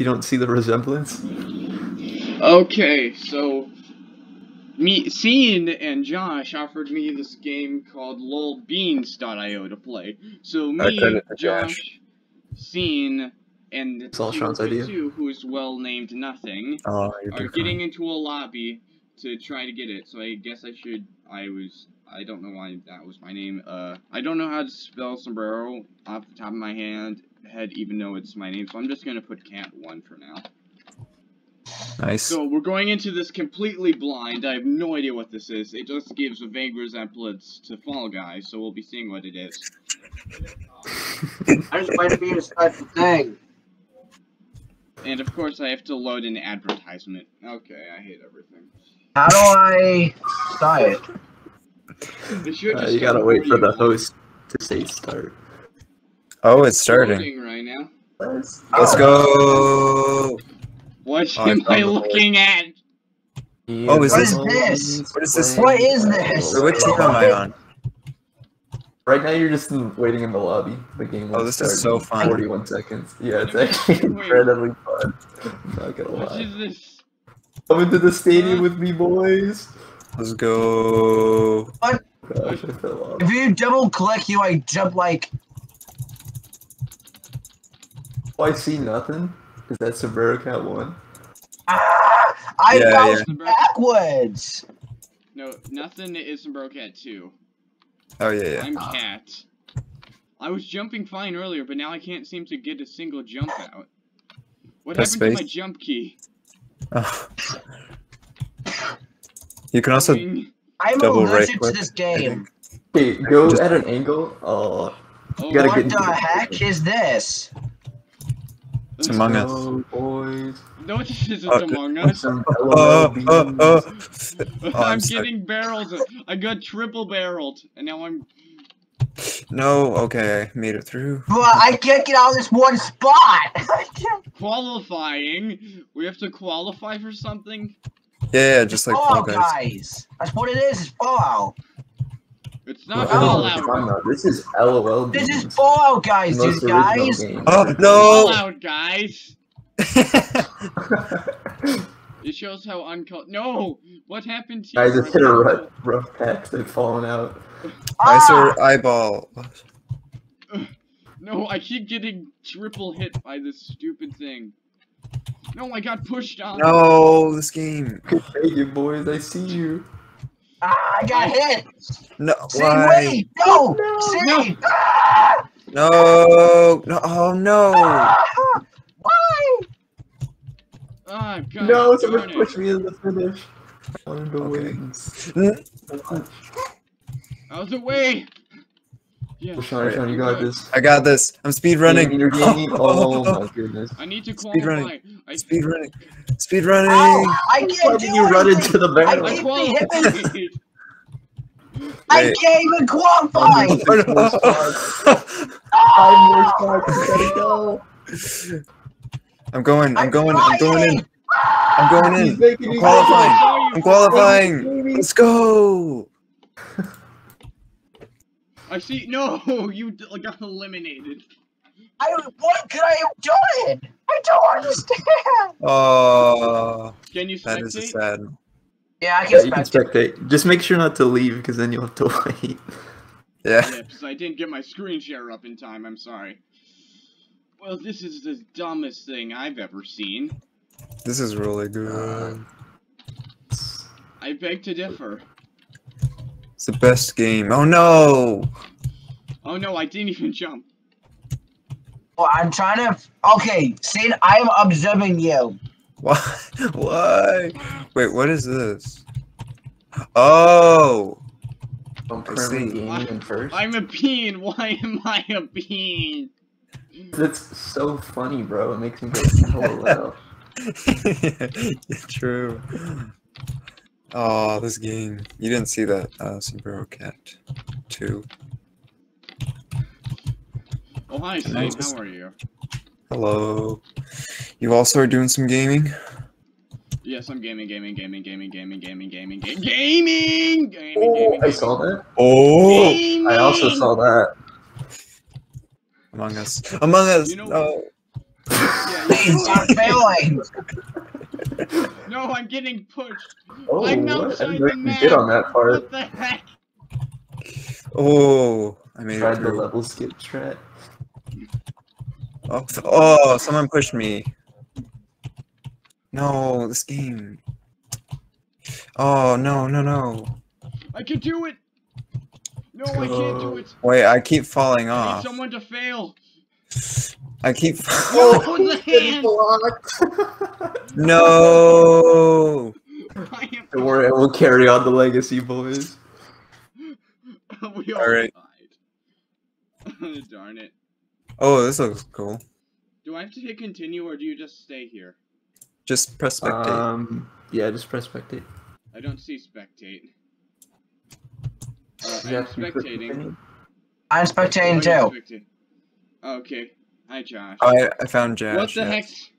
You don't see the resemblance? Okay, so me, Scene and Josh offered me this game called lolbeans.io to play. So me, credit Josh, Josh. Scene, and It's all Sean's idea. Two, who's well named Nothing, Oh, you're are doing getting into a lobby to try to get it. So I guess I should. I was. I don't know why that was my name. Uh, I don't know how to spell sombrero off the top of my hand head, even though it's my name. So I'm just gonna put cat one for now. Nice. So we're going into this completely blind. I have no idea what this is. It just gives a vague resemblance to Fall Guys, so we'll be seeing what it is. I just wait for you to start thing. And of course, I have to load an advertisement. Okay, I hate everything. How do I start it? It should Uh, you gotta wait for the host to say start. oh, it's starting. Right now. Let's Oh. go. What Oh, am found I the looking at? Oh, is What this- is this? What is this? What is this? So which team am I on? Right now, you're just waiting in the lobby. The game. Oh, will this is so fun. 41 seconds. Yeah, it's actually incredibly fun. I'm not gonna lie. is this? Come into the stadium with me, boys. Let's go. Gosh, I fell off. If you double click, you like jump like. Oh, I see nothing. Is that Sombrero Cat 1? Ah, I Yeah, bounced yeah. backwards. No, nothing is in Cat 2. Oh yeah, yeah. I'm Cat. I was jumping fine earlier, but now I can't seem to get a single jump out. What Press happened to my jump key? Oh. You can also Wing. I'm Double right allergic to this game. Okay, go Just- at an angle. Oh, Oh, You gotta What get the the heck is this? It's Among Us. go, boys. No, this isn't Okay. Among Us. some Uh, LOL uh, uh. Oh, I'm I'm getting barrels. I got triple barreled, and now I'm. No, okay, I made it through. But I can't get out of this one spot. I can't. qualifying. We have to qualify for something. Yeah, yeah, just like Fall Fallout Guys. guys. That's what it is. It's Fallout. It's not I don't know what Fallout. you're talking about. This is LOL. This is beans. Fallout guys, most dude, guys. Oh no! Fallout, guys. It shows how uncul. No, what happened to you? I just hit a rough, rough patch. They've fallen out. I Ah, saw eyeball. No, I keep getting triple hit by this stupid thing. No, I got pushed on. No, this game. Hey, you boys, I see you. ah, I got hit. No, See, why? wait, no, No. see, No. ah, No, no, oh no. ah, why? Ah, God. No, darn someone pushed me in the finish. I wanted to Okay. win. N- Out of the way. Yeah. Well, Sean, Sean, you got this. I got this. I'm speed running. You're gaming. Oh my goodness. I need to Speed running. qualify. I, Speed running. Speed running. Ow, I can't do did you run into the I barrel? I keep qualified. I Wait. can't even qualify. Five more spots. You gotta go. I'm going. I'm going. I'm going in. I'm going in. I'm qualifying. I'm qualifying. Let's go. I see. No, you got eliminated. I, what could I have done? I don't understand. Oh, Can you that is spectate? sad. Yeah, I Yeah, can you can spectate. spectate. Just make sure not to leave, because then you'll have to wait. Yeah. Yeah, because I didn't get my screen share up in time. I'm sorry. Well, this is the dumbest thing I've ever seen. This is really good. I beg to differ. It's the best game. Oh no. Oh no, I didn't even jump. Well, I'm trying to. Okay, see, I'm observing you. Why? Why? Wait, what is this? Oh. I'm I currently see. gaming in first. I'm a bean. Why am I a bean? That's so funny, bro. It makes me go LOL. yeah, true. Oh, this game. You didn't see that uh, Sombrero Cat 2. Oh hi, Sam. Nice. How are you? Hello. You also are doing some gaming? Yes, I'm gaming, gaming, gaming, gaming, gaming, gaming, gaming, gaming, gaming, gaming, Oh, gaming. I saw that. Oh! Gaming. I also saw that. Among Us. Among Us! You know- no! Yeah, Please stop failing. No, I'm getting pushed. Oh, I'm what? I outside the actually get on that part. What the heck? Oh, I made it Tried the level skip strat. Oh, th- oh, someone pushed me. No, this game. Oh, no, no, no. I can do it. No, I can't do it. Wait, I keep falling I need off. someone to fail. I keep. No, the hand. no. I am. Don't worry, we'll carry on the legacy, boys. we all Alright. died. Darn it. Oh, this looks cool. Do I have to hit continue or do you just stay here? Just press spectate. Um, yeah, just press spectate. I don't see spectate. Uh, You I'm have to click spectating. I'm Oh, spectating too. spectating. Okay. Hi, Josh. Oh, I, I found Josh. what the heck? yes.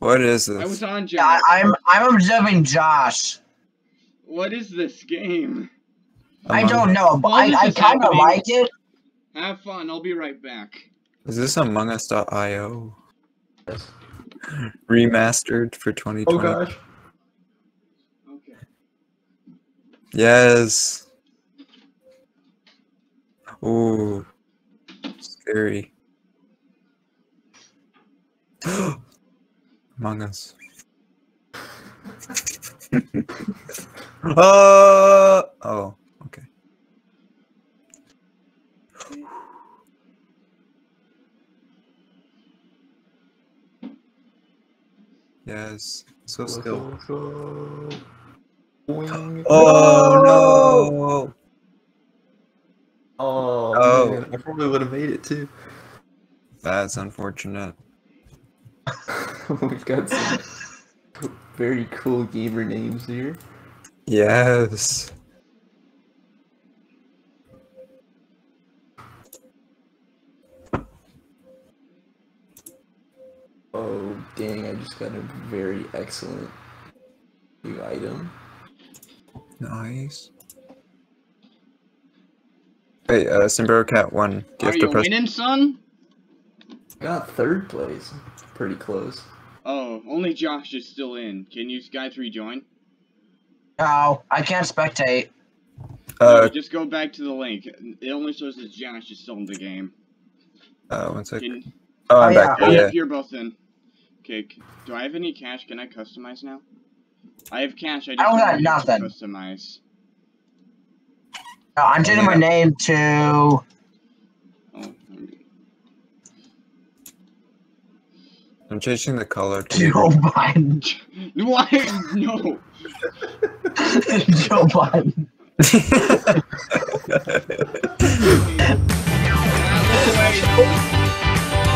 What is I was this? on Yeah, I, Josh. I'm I'm observing Josh. What is this game? I don't know, but I, I kind of like it. Have fun. I'll be right back. Is this Among Us.io? Yes. Remastered for 2020. Oh gosh. Okay. Yes. Ooh. Scary. Among Us. uh, oh, okay. Yes. So still. Oh no! Oh, Oh. man, I probably would have made it too. That's unfortunate. We've got some very cool gamer names here. Yes. Oh, dang, I just got a very excellent new item. Nice. Wait, uh, Sombrero Cat 1. Do you Are have to you press. winning, son? Got third place. Pretty close. Oh, only Josh is still in. Can you guys rejoin? No, I can't spectate. no, Uh, just go back to the link. It only shows that Josh is still in the game. uh, one sec. Can, Oh, I'm Oh, back. oh, Yeah. yep, you're both in. Okay, do I have any cash? Can I customize now? I have cash. I just don't got need to nothing. Customize. No, I'm changing my name to. Oh, I'm- I'm changing the color to. Joe Biden. why? No. Joe Biden.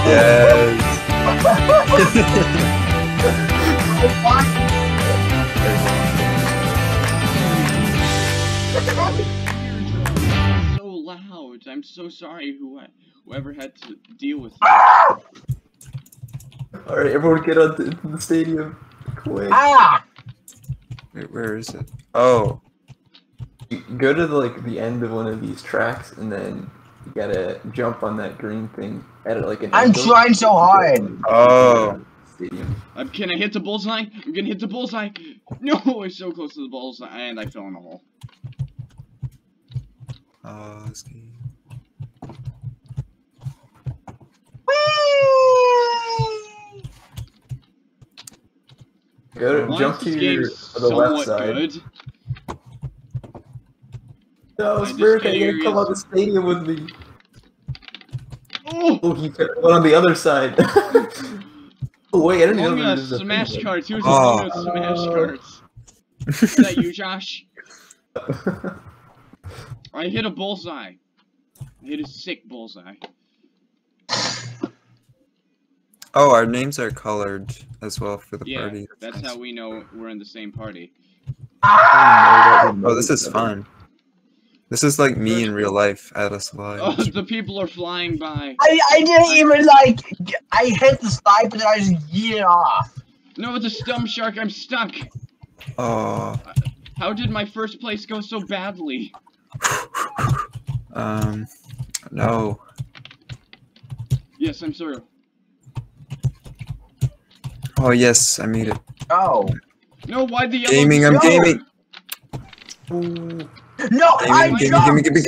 yes. so loud. I'm so sorry who whoever had to deal with it. Alright, everyone get on to the stadium. Quick. Ah! Wait, where is it? Oh. You go to the, like the end of one of these tracks and then you gotta jump on that green thing at like an I'm angle. trying so hard. Oh. Stadium. Um, can I hit the bullseye? I'm gonna hit the bullseye. No, I'm so close to the bullseye, and I fell in a hole. Oh, Go to, Why jump is to this your game to the left side. good? No, Spirit, get you gotta come areas- on the stadium with me. Oh, Oh, you got one on the other side. oh wait, I didn't oh, know Among there was Smash thing. Cards. Who's Oh. Among Us Smash Cards? Is that you, Josh? I hit a bullseye. I hit a sick bullseye. Oh, our names are colored as well for the Yeah, party. that's nice. how we know we're in the same party. Oh, this is fun. This is like me in real life at a slide. Oh, the people are flying by. I, I didn't even like. I hit the snipe and then I just yeet it off. No, the stump shark, I'm stuck. Oh, How did my first place go so badly? um, no. Yes, I'm sorry. Oh yes, I made it. Oh. No, why the yellow? Gaming, I'm No. gaming. No, I Gaming!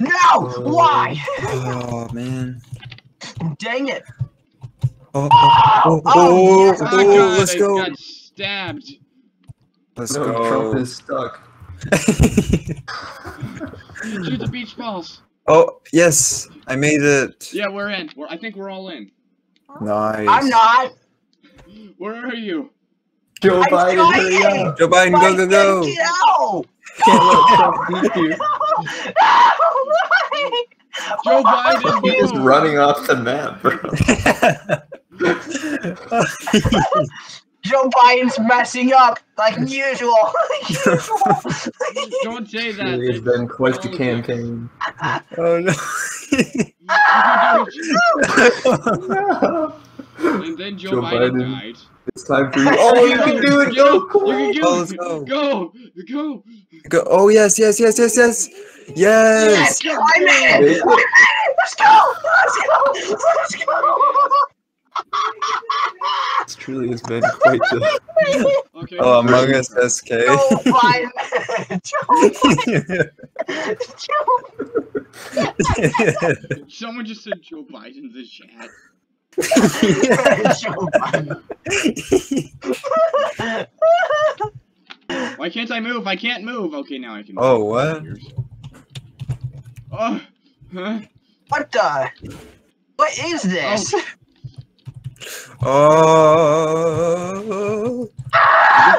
No! Why? Oh man. Dang it. Oh, oh, ah, oh, oh, yes, Oh oh, god, let's I go. got stabbed. Let's no, go. Trump is stuck. Shoot the beach balls. oh yes, I made it. Yeah, we're in. We're, I think we're all in. Nice. I'm not. Where are you? Joe I'm Biden, trying. Joe Biden, go, go, go. Get out! Can't let Trump beat you. Joe Biden, He is running off the map, bro. Joe Biden's messing up like usual. Don't say that. Really has been quite the Oh, campaign. oh no. No. And then Joe, Joe Biden, Biden. died. It's time for you. Oh, you can do it, Yo, Joe! Come you on. can Oh, let's go. Go, go. go. Oh yes, yes, yes, yes, yes, yes. yes, I'm in. Make it. Let's go. Let's go. Let's go. This truly has been quite the. Okay. Oh, Among Us SK. Joe Biden. Joe, Joe Someone just said Joe Biden in the chat. Joe Biden. Why can't I move? I can't move. Okay, now I can. oh what? Oh. Huh? What the? What is this? Oh. There's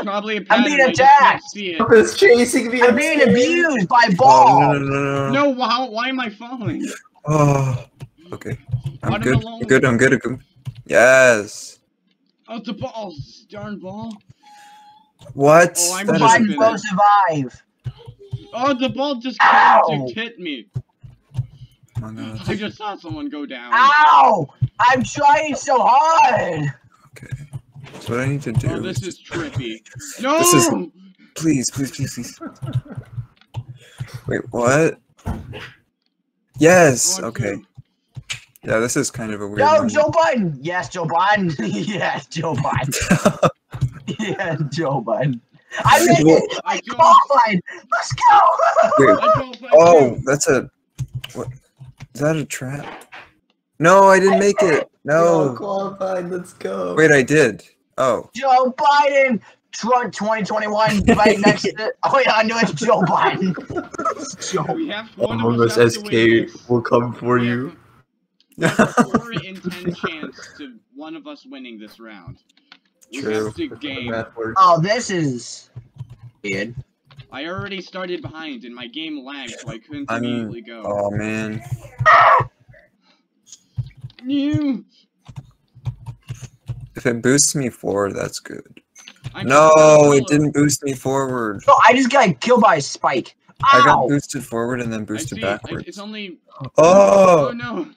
probably a pattern. being I just can't attacked. see it. Trump is chasing me. I'm being abused by Oh, no, balls. no, no, no. No, why, why am I falling? Oh. Okay. I'm Bottom good. I'm good. I'm good. I'm good. Yes. Oh, the ball. Darn ball. What? Oh, I'm That just- is- Biden will survive. Oh, the ball just came to hit me. Oh, no. I just saw someone go down. Ow! I'm trying so hard. Okay. So what I need to do? Oh, this is trippy. No! This is- Please, please, please, please. Wait, what? Yes. Okay. Yeah, this is kind of a weird. No, moment. Joe Biden. Yes, Joe Biden. yes, Joe Biden. yeah, Joe Biden. I made it. I I don't- qualified. Let's go. Wait. I don't like Oh, that's a. What? Is that a trap? No, I didn't make it. No. qualified. Let's go. Wait, I did. Oh. Joe Biden. Trump 2021 right next to. Oh yeah, I knew it's Joe Biden. Joe. We have one Among of us Us has to win SK will come for We you. have a Four in ten chance to one of us winning this round. We True. have to That's how the game. Oh, this is weird. I already started behind and my game lagged, so I couldn't I'm- immediately go. Oh man. You. If it boosts me forward, that's good. I'm No, it didn't boost me forward. No, I just got killed by a spike. I got boosted forward and then I boosted see. I- backwards. It's only. Oh Oh! no!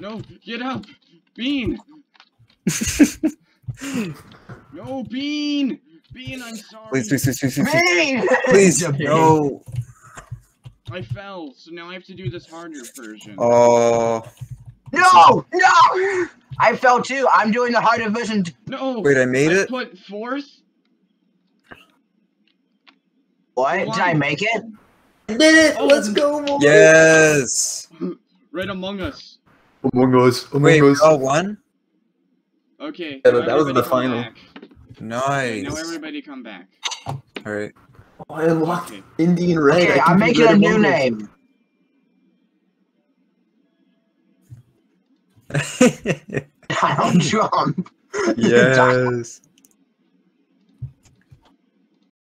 No, get up, Bean. No, Bean. Bean, I'm sorry. please, please, please, please, please, please, Me! please, Okay. no. I fell, so now I have to do this harder version. Oh, No! No! I fell too. I'm doing the hard division. no. wait, I made I it. put fourth. What? Did I make it? I did it. Oh. Let's go. Among Yes. Mm, right among us. Among Us. Among Wait, Us. oh, one. Okay. Yeah, that was the final. back. Okay, now everybody come back. All right. Oh, I unlocked Okay. Indian Red. Okay, I can I'm making a new Among Us. name. Donald Trump. yes.